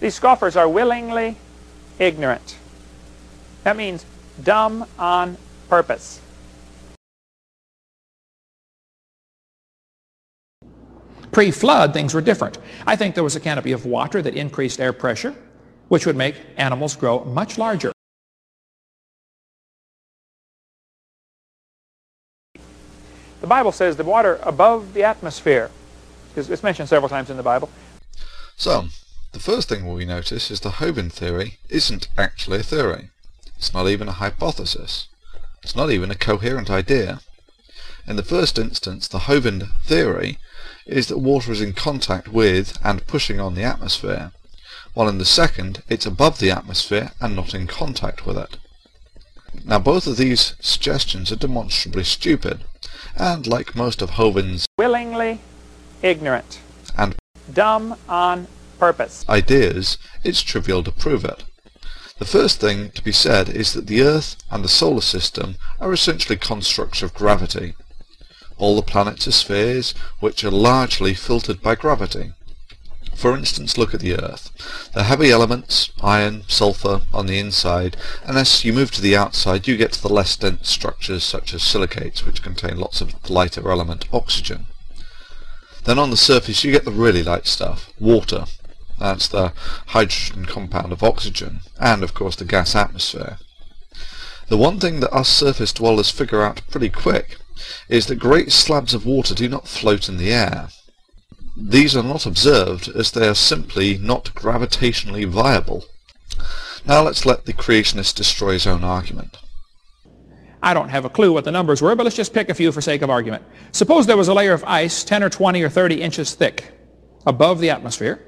These scoffers are willingly ignorant. That means dumb on purpose. Pre-flood, things were different. I think there was a canopy of water that increased air pressure, which would make animals grow much larger. The Bible says the water above the atmosphere, because it's mentioned several times in the Bible. So, the first thing we notice is the Hovind theory isn't actually a theory. It's not even a hypothesis. It's not even a coherent idea. In the first instance, the Hovind theory is that water is in contact with and pushing on the atmosphere, while in the second, it's above the atmosphere and not in contact with it. Now both of these suggestions are demonstrably stupid, and like most of Hovind's willingly ignorant and dumb on purpose ideas, it's trivial to prove it. The first thing to be said is that the Earth and the solar system are essentially constructs of gravity. All the planets are spheres which are largely filtered by gravity. For instance, look at the Earth. The heavy elements, iron, sulfur, on the inside, and as you move to the outside you get to the less dense structures such as silicates, which contain lots of the lighter element, oxygen. Then on the surface you get the really light stuff, water, that's the hydrogen compound of oxygen, and of course the gas atmosphere. The one thing that us surface dwellers figure out pretty quick is that great slabs of water do not float in the air. These are not observed as they are simply not gravitationally viable. Now let's let the creationist destroy his own argument. I don't have a clue what the numbers were, but let's just pick a few for sake of argument. Suppose there was a layer of ice 10 or 20 or 30 inches thick above the atmosphere,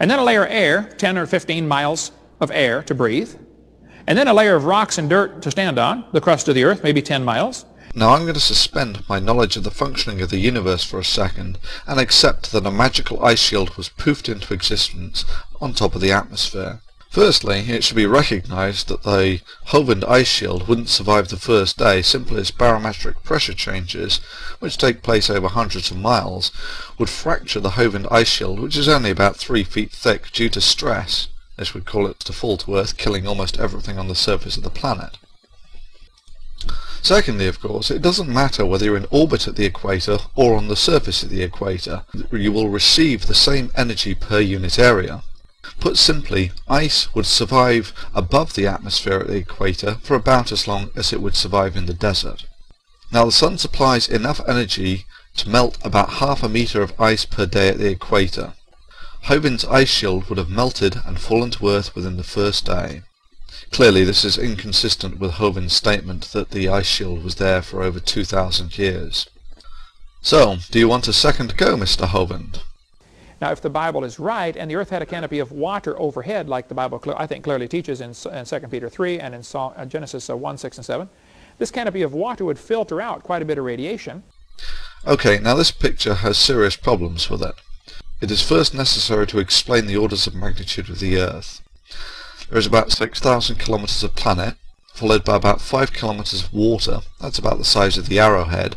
and then a layer of air, 10 or 15 miles of air to breathe, and then a layer of rocks and dirt to stand on, the crust of the earth, maybe 10 miles. Now I'm going to suspend my knowledge of the functioning of the universe for a second and accept that a magical ice shield was poofed into existence on top of the atmosphere. Firstly, it should be recognized that the Hovind ice shield wouldn't survive the first day simply as barometric pressure changes, which take place over hundreds of miles, would fracture the Hovind ice shield, which is only about three feet thick, due to stress. This would call it to fall to Earth, killing almost everything on the surface of the planet. Secondly, of course, it doesn't matter whether you're in orbit at the equator or on the surface of the equator. You will receive the same energy per unit area. Put simply, ice would survive above the atmosphere at the equator for about as long as it would survive in the desert. Now the sun supplies enough energy to melt about half a meter of ice per day at the equator. Hovind's ice shield would have melted and fallen to earth within the first day. Clearly this is inconsistent with Hovind's statement that the ice shield was there for over 2,000 years. So, do you want a second go, Mr. Hovind? Now, if the Bible is right, and the earth had a canopy of water overhead, like the Bible, I think, clearly teaches in, in 2 Peter 3 and in uh, Genesis uh, 1, 6, and 7, this canopy of water would filter out quite a bit of radiation. Okay, now this picture has serious problems with it. It is first necessary to explain the orders of magnitude of the Earth. There is about 6,000 kilometers of planet, followed by about 5 kilometers of water, that's about the size of the arrowhead,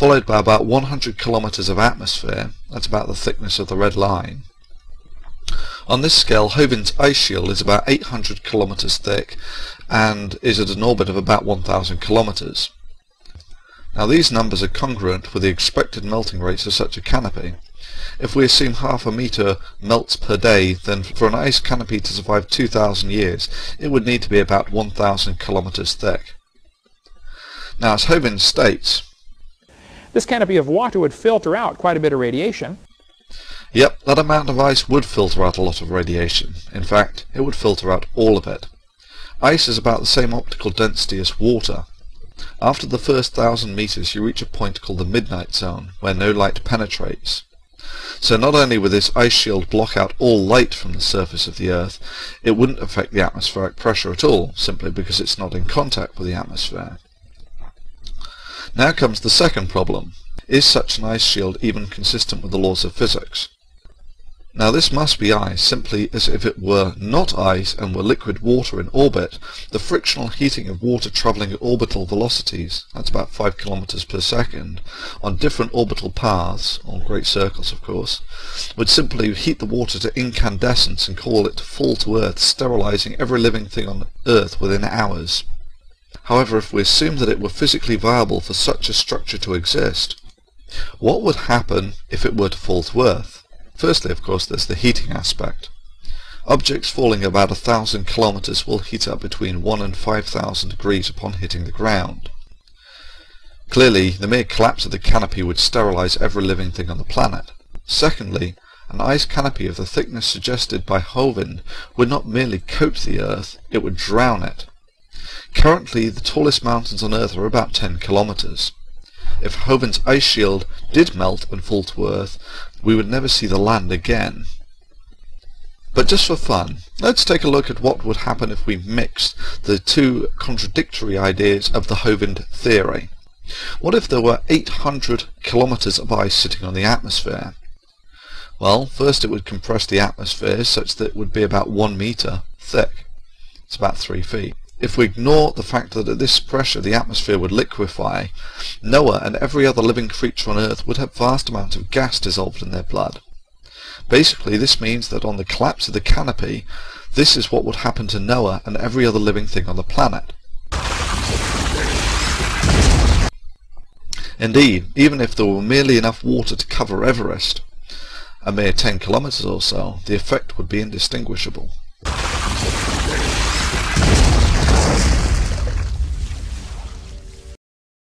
followed by about 100 kilometers of atmosphere, that's about the thickness of the red line. On this scale, Hovind's ice shield is about 800 kilometers thick and is at an orbit of about 1,000 kilometers. Now these numbers are congruent with the expected melting rates of such a canopy. If we assume half a meter melts per day, then for an ice canopy to survive 2,000 years, it would need to be about 1,000 kilometers thick. Now as Hovind states, this canopy of water would filter out quite a bit of radiation. Yep, that amount of ice would filter out a lot of radiation. In fact, it would filter out all of it. Ice is about the same optical density as water. After the first thousand meters you reach a point called the midnight zone, where no light penetrates. So not only would this ice shield block out all light from the surface of the Earth, it wouldn't affect the atmospheric pressure at all, simply because it's not in contact with the atmosphere. Now comes the second problem. Is such an ice shield even consistent with the laws of physics? Now this must be ice simply as if it were not ice and were liquid water in orbit. The frictional heating of water travelling at orbital velocities, that's about 5 kilometers per second, on different orbital paths, on great circles of course, would simply heat the water to incandescence and call it to fall to Earth, sterilizing every living thing on Earth within hours. However, if we assume that it were physically viable for such a structure to exist, what would happen if it were to fall to Earth? Firstly, of course, there's the heating aspect. Objects falling about a thousand kilometers will heat up between 1 and 5,000 degrees upon hitting the ground. Clearly, the mere collapse of the canopy would sterilize every living thing on the planet. Secondly, an ice canopy of the thickness suggested by Hovind would not merely coat the Earth, it would drown it. Currently, the tallest mountains on Earth are about 10 kilometers. If Hovind's ice shield did melt and fall to Earth, we would never see the land again. But just for fun, let's take a look at what would happen if we mixed the two contradictory ideas of the Hovind theory. What if there were 800 kilometers of ice sitting on the atmosphere? Well, first it would compress the atmosphere such that it would be about one meter thick. It's about three feet. If we ignore the fact that at this pressure the atmosphere would liquefy, Noah and every other living creature on Earth would have vast amounts of gas dissolved in their blood. Basically, this means that on the collapse of the canopy, this is what would happen to Noah and every other living thing on the planet. Indeed, even if there were merely enough water to cover Everest, a mere 10 kilometers or so, the effect would be indistinguishable.